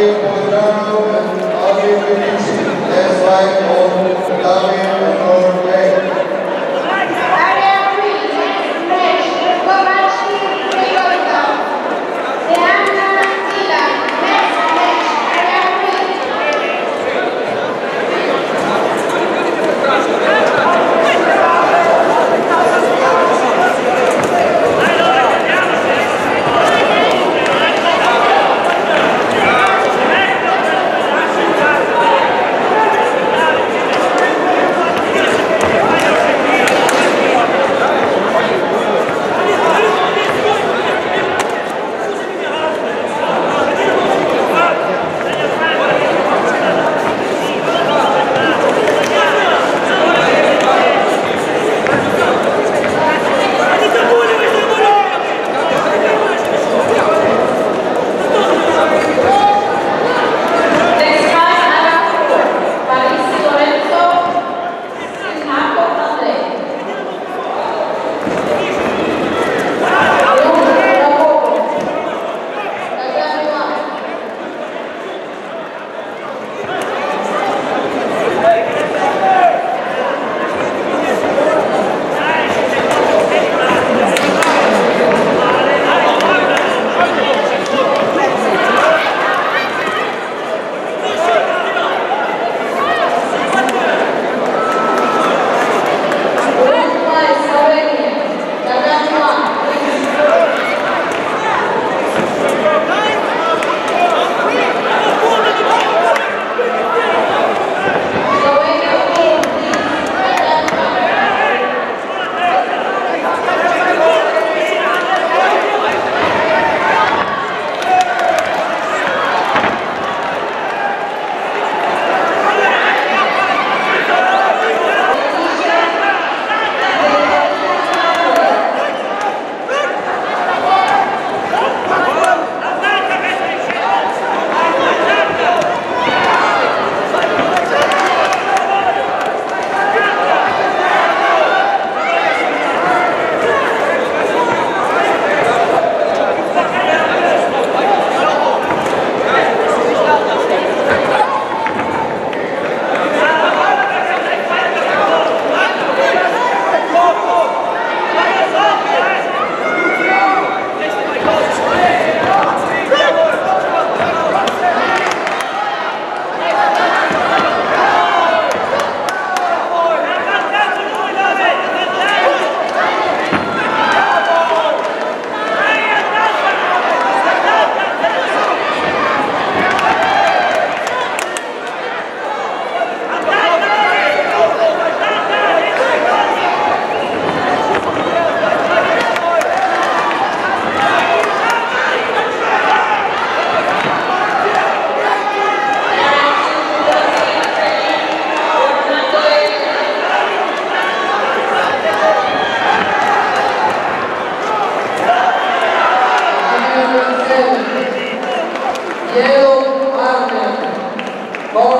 Abhi Bhutan, Abhi Bhutan, Abhi Bhutan, Abhi Bhutan, Abhi Bhutan, Abhi Bhutan, Abhi Bhutan, Ball